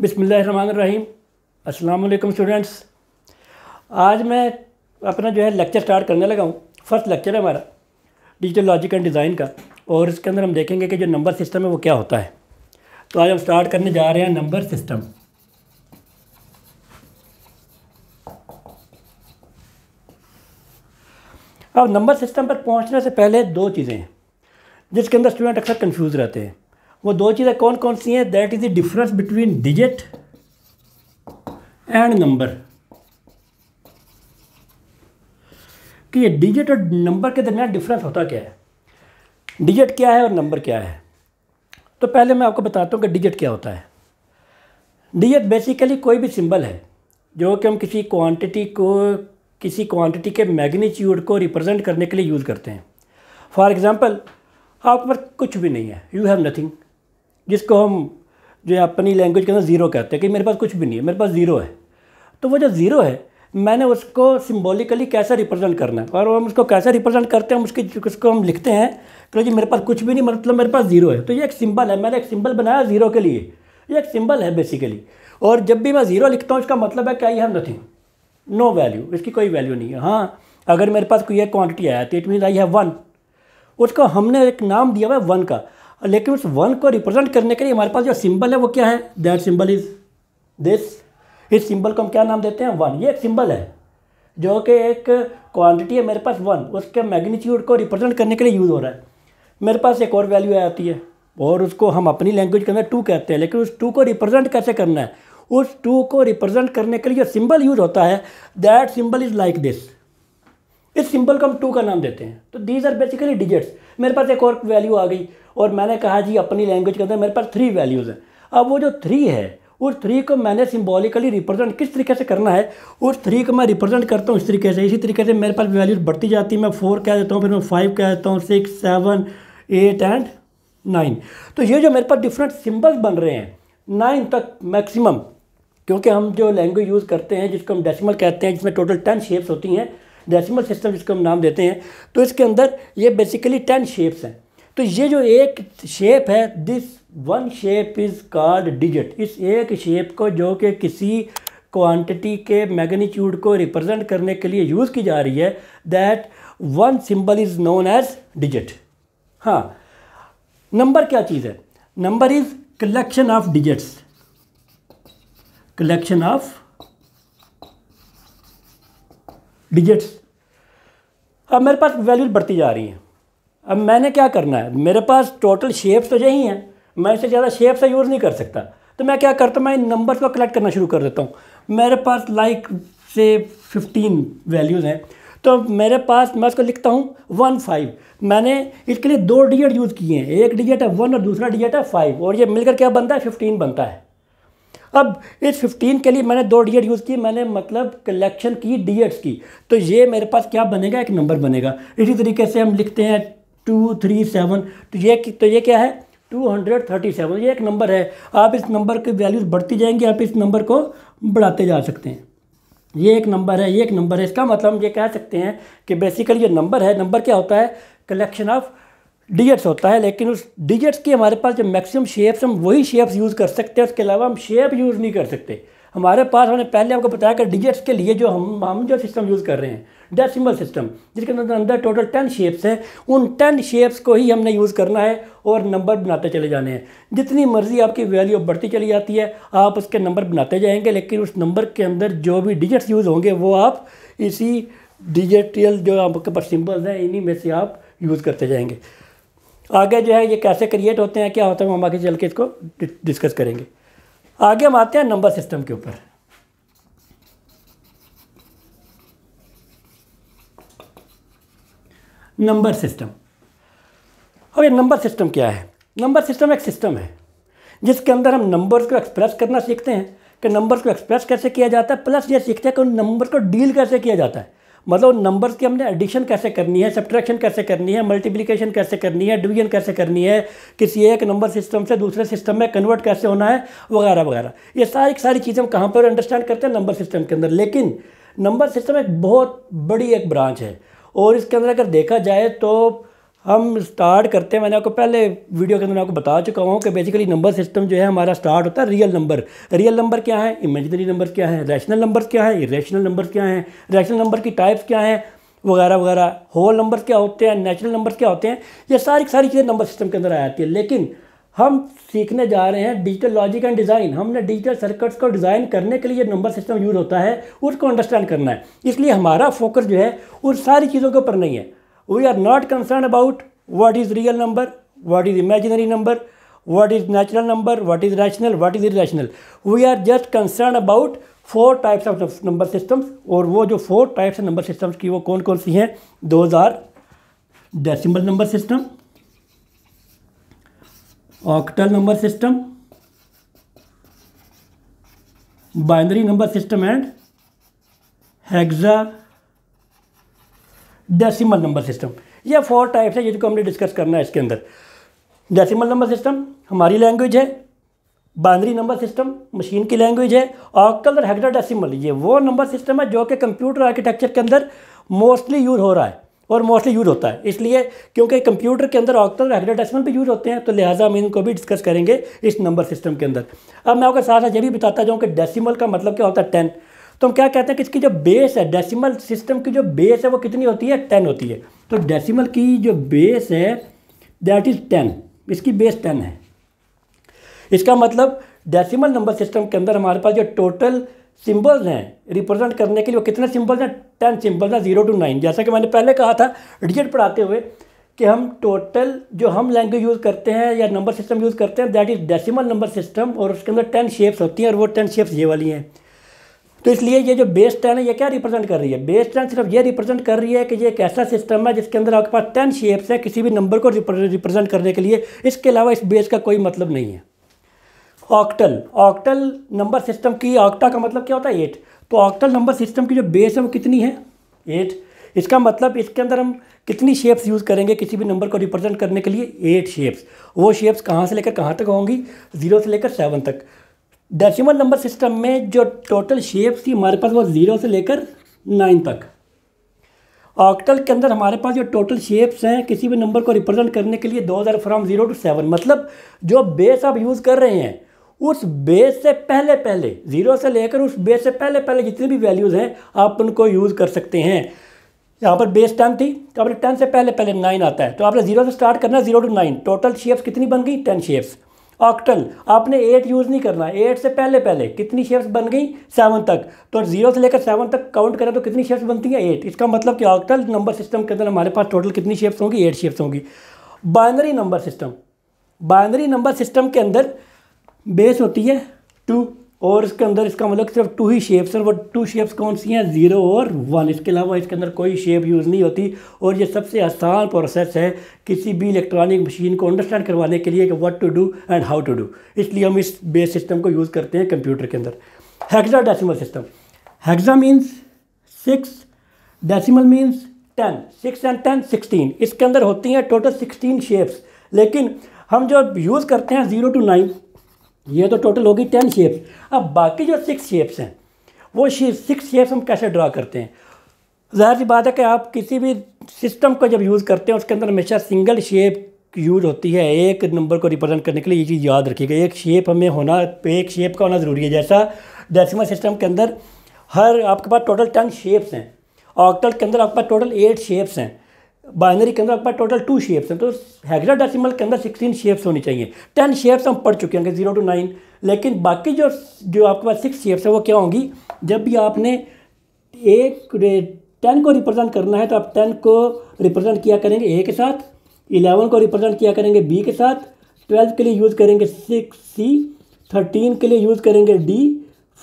बिसमीम अस्सलाम स्टूडेंट्स। आज मैं अपना जो है लेक्चर स्टार्ट करने लगा हूँ। फ़र्स्ट लेक्चर है हमारा, डिजिटल लॉजिक एंड डिज़ाइन का। और इसके अंदर हम देखेंगे कि जो नंबर सिस्टम है वो क्या होता है। तो आज हम स्टार्ट करने जा रहे हैं नंबर सिस्टम। अब नंबर सिस्टम पर पहुँचने से पहले दो चीज़ें हैं, जिसके अंदर स्टूडेंट अक्सर कंफ्यूज रहते हैं। वो दो चीज़ें कौन कौन सी हैं? That is the difference between digit and number कि ये डिजिट और नंबर के दरमियान डिफरेंस होता क्या है? डिजिट क्या है और नंबर क्या है? तो पहले मैं आपको बताता हूँ कि डिजिट क्या होता है। डिजिट बेसिकली कोई भी सिंबल है, जो कि हम किसी क्वांटिटी को, किसी क्वांटिटी के मैग्नीट्यूड को रिप्रेजेंट करने के लिए यूज़ करते हैं। फॉर एग्ज़ाम्पल आपके पास कुछ भी नहीं है यू हैव नथिंग जिसको हम जो है अपनी लैंग्वेज के अंदर ज़ीरो कहते हैं कि मेरे पास कुछ भी नहीं है, मेरे पास ज़ीरो है। तो वो जो ज़ीरो है, मैंने उसको सिम्बॉलिकली कैसे रिप्रेजेंट करना है? और हम उसको कैसे रिप्रेजेंट करते हैं? हम उसकी उसको हम लिखते हैं कि जी मेरे पास कुछ भी नहीं मतलब मेरे पास ज़ीरो है। तो ये एक सिंबल है, मैंने एक सिंबल बनाया ज़ीरो के लिए। ये एक सिंबल है बेसिकली और जब भी मैं ज़ीरो लिखता हूँ, इसका मतलब है क्या? I have nothing no value इसकी कोई वैल्यू नहीं है। हाँ अगर मेरे पास कोई एक क्वान्टिटी आया तो it mean I have one उसको हमने एक नाम दिया हुआ है वन का। लेकिन उस वन को रिप्रेजेंट करने के लिए हमारे पास जो सिंबल है वो क्या है? दैट सिंबल इज़ दिस इस सिंबल को हम क्या नाम देते हैं? वन ये एक सिंबल है, जो कि एक क्वांटिटी है मेरे पास वन उसके मैग्नीट्यूड को रिप्रेजेंट करने के लिए यूज़ हो रहा है। मेरे पास एक और वैल्यू आती है, और उसको हम अपनी लैंग्वेज के अंदर टू कहते हैं, लेकिन उस टू को रिप्रेजेंट कैसे करना है? उस टू को रिप्रेजेंट करने के लिए जो सिंबल यूज़ होता है that symbol is like this इस सिंबल को हम टू का नाम देते हैं। तो दीज आर बेसिकली डिजिट्स मेरे पास एक और वैल्यू आ गई, और मैंने कहा, जी, अपनी लैंग्वेज के अंदर मेरे पास थ्री वैल्यूज़ हैं। अब वो जो थ्री है, उस थ्री को मैंने सिम्बॉलिकली रिप्रेजेंट किस तरीके से करना है? उस थ्री को मैं रिप्रेजेंट करता हूँ इस तरीके से। इसी तरीके से मेरे पास वैल्यूज़ बढ़ती जाती है। मैं फोर कह देता हूँ, फिर मैं फाइव कह देता हूँ six seven eight and nine तो ये जो मेरे पास डिफरेंट सिम्बल्स बन रहे हैं नाइन तक मैक्सिमम क्योंकि हम जो लैंग्वेज यूज़ करते हैं, जिसको हम डेसिमल कहते हैं, जिसमें टोटल टेन शेप्स होती हैं डेसिमल सिस्टम जिसको हम नाम देते हैं तो इसके अंदर ये बेसिकली टेन शेप्स हैं। तो ये जो एक शेप है this one shape is called digit इस एक शेप को जो कि किसी क्वांटिटी के मैग्नीट्यूड को रिप्रेजेंट करने के लिए यूज़ की जा रही है that one symbol is known as digit हाँ। नंबर क्या चीज़ है? Number is collection of digits collection of digits अब मेरे पास वैल्यूज़ बढ़ती जा रही हैं। अब मैंने क्या करना है? मेरे पास टोटल शेप्स तो यही हैं। मैं इससे ज़्यादा शेप से यूज़ नहीं कर सकता। तो मैं क्या करता हूँ? मैं इन नंबर्स को कलेक्ट करना शुरू कर देता हूँ। मेरे पास लाइक से फिफ्टीन वैल्यूज़ हैं। तो मेरे पास मैं उसको लिखता हूँ वन फाइव मैंने इसके लिए दो डिजिट यूज़ किए हैं। एक डिजिट है वन और दूसरा डिजिट है फाइव और ये मिलकर क्या बनता है? फिफ्टीन बनता है। अब इस फिफ्टीन के लिए मैंने दो डिजिट यूज़ की, मैंने मतलब कलेक्शन की डिजिट्स की। तो ये मेरे पास क्या बनेगा? एक नंबर बनेगा। इसी तरीके से हम लिखते हैं टू थ्री सेवन तो ये तो ये क्या है? टू हंड्रेड थर्टी सेवन ये एक नंबर है। आप इस नंबर की वैल्यूज़ बढ़ती जाएँगी, आप इस नंबर को बढ़ाते जा सकते हैं। ये एक नंबर है, ये एक नंबर है। इसका मतलब हम ये कह सकते हैं कि बेसिकली ये नंबर है। नंबर क्या होता है? कलेक्शन ऑफ़ डिजिट्स होता है, लेकिन उस डिजिट्स की हमारे पास जो मैक्सिमम शेप्स हम वही शेप्स यूज़ कर सकते हैं, उसके अलावा हम शेप यूज़ नहीं कर सकते। हमारे पास हमने पहले आपको बताया कि डिजिट्स के लिए जो हम हम जो सिस्टम यूज़ कर रहे हैं डेसिमल सिस्टम जिसके अंदर अंदर टोटल टेन शेप्स हैं, उन टेन शेप्स को ही हमने यूज़ करना है और नंबर बनाते चले जाने हैं। जितनी मर्ज़ी आपकी वैल्यू बढ़ती चली जाती है, आप उसके नंबर बनाते जाएँगे, लेकिन उस नंबर के अंदर जो भी डिजिट्स यूज़ होंगे, वो आप इसी डिजिटल जो आपके पास सिम्बल्स हैं, इन्हीं में से आप यूज़ करते जाएँगे। आगे जो है ये कैसे क्रिएट होते हैं, क्या होता है हम आगे चल के इसको डिस्कस करेंगे। आगे हम आते हैं नंबर सिस्टम के ऊपर। नंबर सिस्टम अब ये नंबर सिस्टम क्या है? नंबर सिस्टम एक सिस्टम है, जिसके अंदर हम नंबर्स को एक्सप्रेस करना सीखते हैं। कि नंबर्स को एक्सप्रेस कैसे किया जाता है प्लस ये सीखते हैं कि उन नंबर को डील कैसे किया जाता है। मतलब नंबर्स की हमने एडिशन कैसे करनी है सब्ट्रैक्शन कैसे करनी है मल्टीप्लिकेशन कैसे करनी है डिवीज़न कैसे करनी है, किसी एक नंबर सिस्टम से दूसरे सिस्टम में कन्वर्ट कैसे होना है, वगैरह वगैरह। ये सारी सारी चीज़ें हम कहाँ पर अंडरस्टैंड करते हैं? नंबर सिस्टम के अंदर। लेकिन नंबर सिस्टम एक बहुत बड़ी एक ब्रांच है। और इसके अंदर अगर देखा जाए तो हम स्टार्ट करते हैं। मैंने आपको पहले वीडियो के अंदर आपको बता चुका हूँ कि बेसिकली नंबर सिस्टम जो है हमारा स्टार्ट होता है रियल नंबर रियल नंबर क्या है? इमेजिनरी नंबर क्या है? रैशनल नंबर क्या है? इरेशनल नंबर क्या है? रैशनल नंबर की टाइप्स क्या हैं? वगैरह वगैरह। होल नंबर क्या होते हैं? नेचुरल नंबर क्या होते हैं? ये सारी सारी चीज़ें नंबर सिस्टम के अंदर आ जाती है। लेकिन हम सीखने जा रहे हैं डिजिटल लॉजिक एंड डिज़ाइन हमने डिजिटल सर्किट्स को डिज़ाइन करने के लिए नंबर सिस्टम यूज़ होता है, उसको अंडरस्टैंड करना है। इसलिए हमारा फोकस जो है उन सारी चीज़ों के ऊपर नहीं है। We are not concern about what is real number what is imaginary number what is natural number what is rational what is irrational we are just concerned about four types of number systems और वो जो four types number systems की वो कौन कौन सी हैं those are decimal number system octal number system binary number system and hexadecimal number system ये फोर टाइप्स है जिनको हमने डिस्कस करना है इसके अंदर। डेसिमल नंबर सिस्टम हमारी लैंग्वेज है बाइनरी नंबर सिस्टम मशीन की लैंग्वेज है ऑक्टल और हेक्साडेसिमल ये वो नंबर सिस्टम है जो कि कंप्यूटर आर्किटेक्चर के अंदर मोस्टली यूज़ हो रहा है, और मोस्टली यूज़ होता है। इसलिए क्योंकि कंप्यूटर के अंदर ऑक्टल हेक्साडेसिमल भी यूज़ होते हैं तो लिहाजा हम इनको भी डिस्कस करेंगे इस नंबर सिस्टम के अंदर। अब मैं आपको साथ साथ ये भी बताता जाऊँ कि डेसिमल का मतलब क्या होता है टेन तो हम क्या कहते हैं कि इसकी जो बेस है डेसिमल सिस्टम की जो बेस है, वो कितनी होती है? टेन होती है। तो डेसिमल की जो बेस है दैट इज़ टेन इसकी बेस टेन है। इसका मतलब डेसिमल नंबर सिस्टम के अंदर हमारे पास जो टोटल सिंबल्स हैं रिप्रेजेंट करने के लिए वो कितने सिंबल्स हैं? टेन सिंबल्स हैं ज़ीरो टू नाइन जैसा कि मैंने पहले कहा था डिजिट पढ़ाते हुए कि हम टोटल जो हम लैंग्वेज यूज़ करते हैं या नंबर सिस्टम यूज़ करते हैं that is decimal number system और उसके अंदर टेन शेप्स होती हैं और वो टेन शेप्स ये वाली हैं। तो इसलिए ये जो बेस टेन है, ये क्या रिप्रेजेंट कर रही है? बेस टेन सिर्फ़ ये रिप्रेजेंट कर रही है कि ये एक ऐसा सिस्टम है जिसके अंदर आपके पास टेन शेप्स है किसी भी नंबर को रिप्रेजेंट करने के लिए। इसके अलावा इस बेस का कोई मतलब नहीं है। ऑक्टल ऑक्टल नंबर सिस्टम की ऑक्टा का मतलब क्या होता है? एट तो ऑक्टल नंबर सिस्टम की जो बेस है वो कितनी है? एट इसका मतलब इसके अंदर हम कितनी शेप्स यूज़ करेंगे किसी भी नंबर को रिप्रेजेंट करने के लिए? एट शेप्स वो शेप्स कहाँ से लेकर कहाँ तक होंगी? ज़ीरो से लेकर सेवन तक. डेसिमल नंबर सिस्टम में जो टोटल शेप्स थी, हमारे पास वो ज़ीरो से लेकर नाइन तक। ऑक्टल के अंदर हमारे पास जो टोटल शेप्स हैं, किसी भी नंबर को रिप्रेजेंट करने के लिए दो हज़ार फ्राम ज़ीरो टू सेवन मतलब जो बेस आप यूज़ कर रहे हैं, उस बेस से पहले पहले ज़ीरो से लेकर उस बेस से पहले पहले जितनी भी वैल्यूज़ हैं, आप उनको यूज़ कर सकते हैं। यहाँ पर बेस टेन थी तो आपने टेन से पहले पहले नाइन आता है। तो आपने ज़ीरो से स्टार्ट करना zero to nine total shapes कितनी बन गई? Ten shapes octal. आपने एट यूज़ नहीं करना। एट से पहले पहले। कितनी शेप्स बन गई? सेवन तक। तो ज़ीरो से लेकर सेवन तक काउंट करें तो कितनी शेप्स बनती हैं? एट इसका मतलब कि ऑक्टल नंबर सिस्टम के अंदर हमारे पास टोटल कितनी शेप्स होंगी? एट शेप्स होंगी। Binary number system binary number system के अंदर बेस होती है टू और इसके अंदर इसका मतलब सिर्फ़ टू ही शेप्स हैं। वो टू शेप्स कौन सी हैं? ज़ीरो और वन इसके अलावा इसके अंदर कोई शेप यूज़ नहीं होती। और ये सबसे आसान प्रोसेस है किसी भी इलेक्ट्रॉनिक मशीन को अंडरस्टैंड करवाने के लिए कि what to do and how to do इसलिए हम इस बेस सिस्टम को यूज़ करते हैं कंप्यूटर के अंदर। Hexa decimal system hexa means six decimal means ten six and ten sixteen इसके अंदर होती हैं टोटल सिक्सटीन शेप्स लेकिन हम जो यूज़ करते हैं ज़ीरो टू नाइन ये तो टोटल होगी टेन शेप्स अब बाकी जो सिक्स शेप्स हैं, वो सिक्स शेप्स हम कैसे ड्रा करते हैं? ज़ाहिर सी बात है कि आप किसी भी सिस्टम को जब यूज़ करते हैं, उसके अंदर हमेशा सिंगल शेप यूज़ होती है। एक नंबर को रिप्रेजेंट करने के लिए ये चीज़ याद रखिएगा। एक शेप हमें होना, एक शेप का होना ज़रूरी है। जैसा डेसिमल सिस्टम के अंदर हर आपके पास टोटल टेन शेप्स हैं। ऑक्टल के अंदर आपके पास टोटल एट शेप्स हैं। बाइनरी के अंदर आपके पास टोटल टू शेप्स हैं तो हेक्सा डेसिमल के अंदर सिक्सटीन शेप्स होनी चाहिए। टेन शेप्स हम पढ़ चुके हैं ज़ीरो टू नाइन लेकिन बाकी जो जो आपके पास सिक्स शेप्स हैं वो क्या होंगी? जब भी आपने एक टेन को रिप्रेजेंट करना है तो आप टेन को रिप्रेजेंट किया करेंगे ए के साथ इलेवन को रिप्रेजेंट किया करेंगे बी के साथ ट्वेल्व के लिए यूज़ करेंगे सिक्स सी थर्टीन के लिए यूज़ करेंगे डी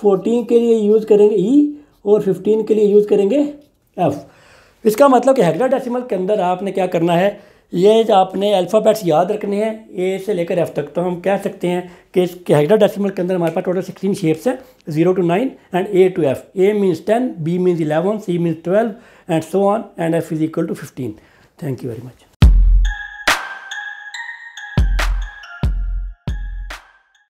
फोर्टीन के लिए यूज़ करेंगे ई e, और फिफ्टीन के लिए यूज़ करेंगे एफ़ इसका मतलब कि हेक्टा डेसिमल के अंदर आपने क्या करना है? ये आपने अल्फ़ाबेट्स याद रखने हैं ए से लेकर एफ़ तक तो हम कह सकते हैं कि इसके हेक्टा डेसिमल के अंदर हमारे पास टोटल सिक्सटीन शेप्स हैं zero to nine and A to F A means ten B means eleven C means twelve and so on and F is equal to fifteen thank you very much